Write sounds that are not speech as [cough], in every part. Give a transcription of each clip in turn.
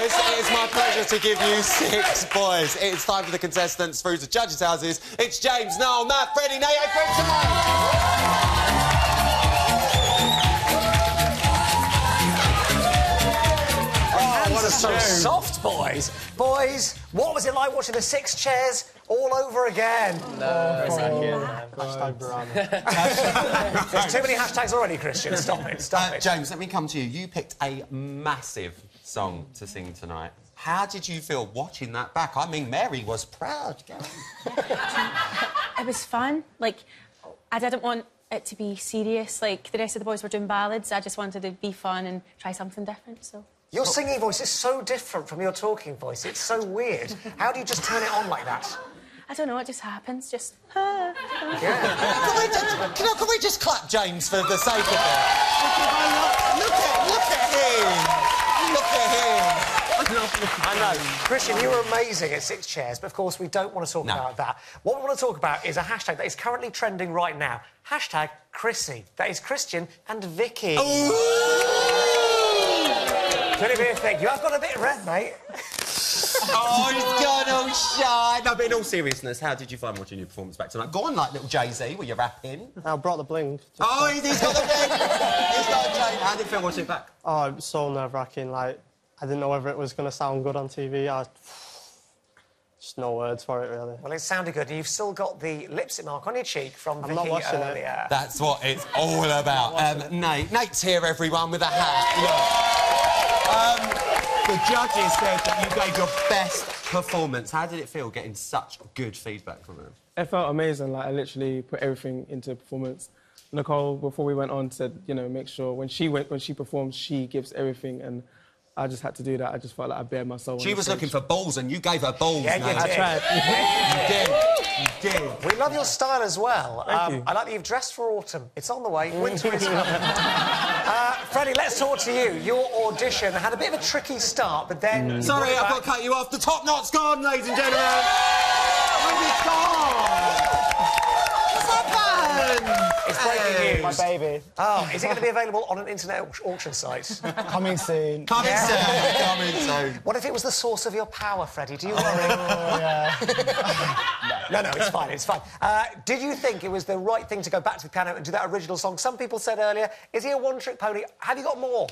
boys, it is my pleasure to give you six boys. It's time for the contestants through to judges' houses. It's James, Noel, Matt, Freddie, Nate, and Christian. So soft, boys. Boys, what was it like watching the six chairs all over again? Hashtag Barana. [laughs] There's too many hashtags already, Christian. Stop it, stop Uh, it. James, let me come to you. You picked a massive song to sing tonight. How did you feel watching that back? I mean, Mary was proud. It was fun. Like, I didn't want it to be serious. Like, the rest of the boys were doing ballads. I just wanted to be fun and try something different, so... Your singing voice is so different from your talking voice. It's so weird. How do you just turn it on like that? I don't know, it just happens. Just... [laughs] ah. Can we, just, can, can we just clap James for the sake of it? Look at, look at him. Look at him. I know. Christian, you were amazing at Six Chairs, but of course we don't want to talk No. about that. What we want to talk about is a hashtag that is currently trending right now. Hashtag Chrissy. That is Christian and Vicky. Could it be a thing? You have got a bit red, mate. Oh, he's gone all shy. No, but in all seriousness, how did you find watching your performance back tonight? Go on, like little Jay Z, were you rapping? I brought the bling. Oh, he's, he's got the thing. he's got a chain. How did you feel watching it back? Oh, it was so nerve wracking. Like, I didn't know whether it was going to sound good on TV. I... [sighs] Just no words for it, really. Well, it sounded good, and you've still got the lipstick mark on your cheek from I'm not Vicky watching it. earlier. That's what it's all about. Um, Nate, Nate's here, everyone, with a hat. Look. Um, the judges said that you gave your best performance. How did it feel getting such good feedback from them? It felt amazing. Like I literally put everything into performance. Nicole, before we went on, said, you know, make sure when she went when she performs, she gives everything, and I just had to do that. I just felt like I bared my soul. She was stage. looking for balls, and you gave her balls. Yeah, you did. I tried. You did. You did. We love your style as well. Um, you. I like that you've dressed for autumn. It's on the way. Winter is coming. uh, Freddie, let's talk to you. Your audition had a bit of a tricky start, but then. you Sorry, I've got to cut you off. The top knot's gone, ladies and gentlemen. Where's it gone? What's happened? It's breaking news. My baby. Oh, is it going to be available on an internet auction site? [laughs] Coming soon. Coming soon. Coming soon. what if it was the source of your power, Freddie? Do you worry? [laughs] no, no, it's fine, it's fine. Uh, did you think it was the right thing to go back to the piano and do that original song? Some people said earlier, is he a one-trick pony? Have you got more?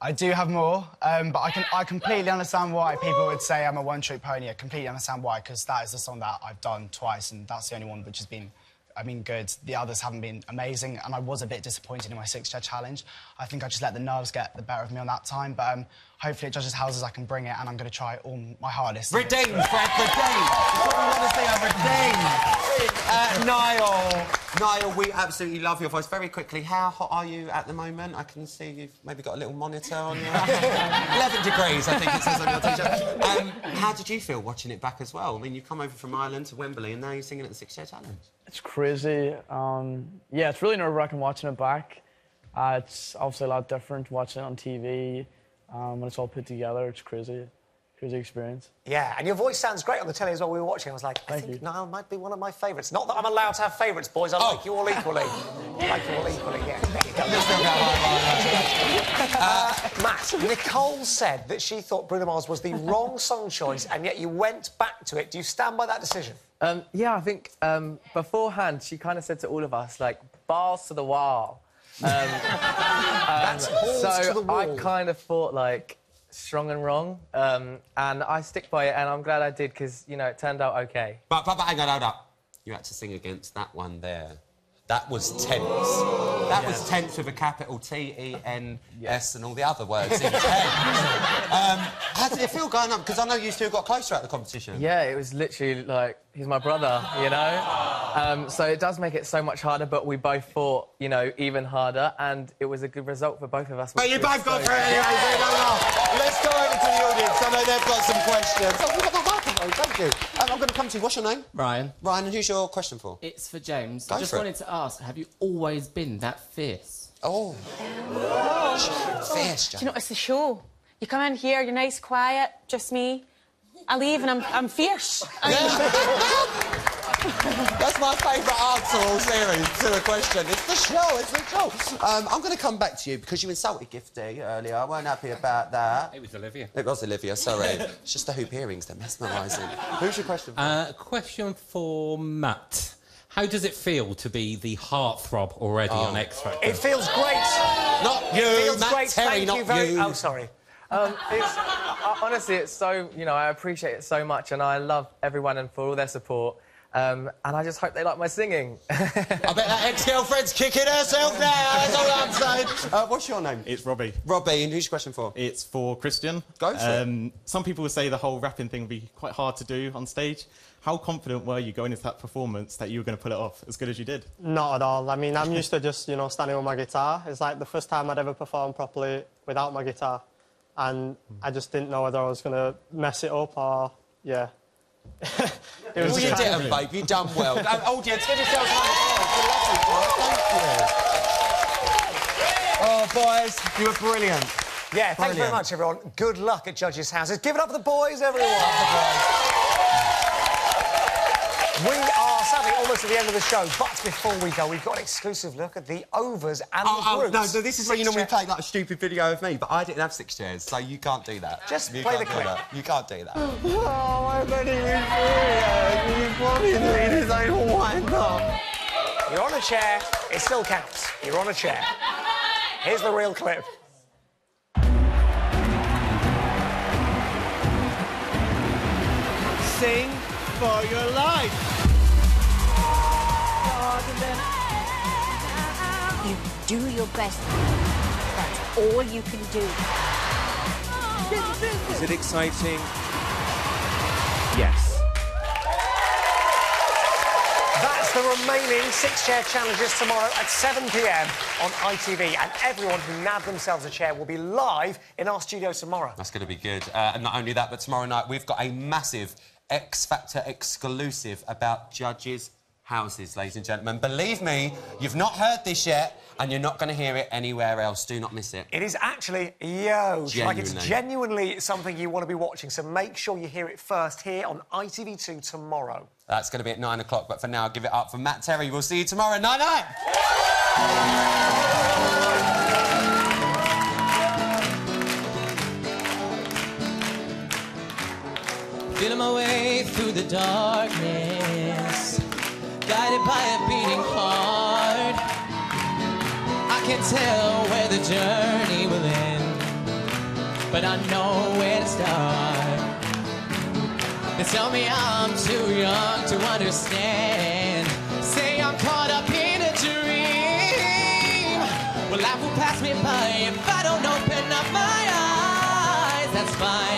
I do have more, um, but I can I completely understand why people would say I'm a one-trick pony. I completely understand why, because that is the song that I've done twice, and that's the only one which has been, I mean, good. The others haven't been amazing, and I was a bit disappointed in my six-chair challenge. I think I just let the nerves get the better of me on that time, but um, hopefully at judges' houses I can bring it, and I'm going to try all my hardest. Redeem, Fred, redeem. That's what we want to see, a redeem. Uh, Niall. Niall, we absolutely love your voice. Very quickly, how hot are you at the moment? I can see you've maybe got a little monitor on you. [laughs] 11 degrees, I think it says on your t-shirt. Um, how did you feel watching it back as well? I mean, you've come over from Ireland to Wembley and now you're singing at the Six Chair Challenge. It's crazy. Um, yeah, it's really nerve wracking watching it back. Uh, it's obviously a lot different watching it on TV. Um, when it's all put together, it's crazy. Crazy experience. Yeah, and your voice sounds great on the telly as well. We were watching. I was like, I Thank think you. Niall might be one of my favourites. Not that I'm allowed to have favourites, boys. I Oh. like you all equally. I like you all equally. Yeah. There you go. Uh, Matt, Nicole said that she thought Bruno Mars was the wrong song choice, and yet you went back to it. Do you stand by that decision? Um, yeah, I think um, beforehand she kind of said to all of us, like, bars to the wall. Um, [laughs] That's balls so to the wall. I kind of thought, like, strong and wrong. Um, and I stick by it, and I'm glad I did because, you know, it turned out okay. But, but, but hang on, hold up. You had to sing against that one there. That was tense. That was tense with a capital T E N S and all the other words in tense. [laughs] um, how did it feel going up? Because I know you two got closer at the competition. Yeah, it was literally like, he's my brother, you know? Um, so it does make it so much harder, but we both fought, you know, even harder, and it was a good result for both of us. But which you was both got so through anyway, so no, no. Let's go over to the audience. I know they've got some questions. Thank you. Um, I'm going to come to you. What's your name? Ryan, Ryan, and who's your question for? it's for James. Go I just for it. wanted to ask, have you always been that fierce? Oh. Fierce, Do you know, it's the show. You come in here, you're nice, quiet, just me. I leave and I'm, I'm fierce. [laughs] [laughs] That's my favourite answer all series to a question. It's the show, it's the show. Um, I'm going to come back to you because you insulted Gifty earlier. I weren't happy about that. It was Olivia. It was Olivia, sorry. it's just the hoop earrings, they're mesmerising. Who's your question for? Uh, question for Matt. How does it feel to be the heartthrob already on X Factor? It feels great. Not you, It feels Matt great. Terry, Thank not you very. you. Oh, sorry. Um, it's, uh, honestly, it's so, you know, I appreciate it so much and I love everyone and for all their support. Um, and I just hope they like my singing. I bet that ex-girlfriend's kicking herself now, that's all I'm saying. Uh, what's your name? It's Robbie. Robbie, and who's your question for? It's for Christian. Go for it. um, Some people would say the whole rapping thing would be quite hard to do on stage. How confident were you going into that performance that you were going to pull it off as good as you did? Not at all. I mean, I'm used to just, you know, standing with my guitar. It's like the first time I'd ever performed properly without my guitar. And I just didn't know whether I was going to mess it up or, yeah. It Well, you didn't, babe. You done well. um, audience, give yourselves a round of applause. You're. Thank you. Oh, boys, you were brilliant. Yeah, thank you very much, everyone. Good luck at judges' houses. Give it up for the boys, everyone. Are sadly almost at the end of the show, but before we go, we've got an exclusive look at the overs and Oh, the oh, no, no, this is where you Six normally chair- play like a stupid video of me, but I didn't have six chairs, so you can't do that. Just you play the clip. that. You can't do that. [laughs] Oh, I bet he was serious. He's probably doing his own wind up. You're on a chair, it still counts. You're on a chair. Here's the real clip. Sing for your life. Your best. That's all you can do. Is it exciting? Yes. That's the remaining six chair challenges tomorrow at 7 pm on ITV. And everyone who nabbed themselves a chair will be live in our studio tomorrow. That's going to be good. Uh, and not only that, but tomorrow night we've got a massive X Factor exclusive about judges' houses, ladies and gentlemen. Believe me, you've not heard this yet, and you're not going to hear it anywhere else. Do not miss it. It is actually huge. Like it's Genuinely. genuinely something you want to be watching. So make sure you hear it first here on ITV2 tomorrow. That's going to be at nine o'clock, but for now, give it up for Matt Terry. We'll see you tomorrow. Night night. Feeling my way through the darkness, guided by a beating heart. I can't tell where the journey will end, but I know where to start. They tell me I'm too young to understand. Say I'm caught up in a dream. Well, life will pass me by if I don't open up my eyes. That's fine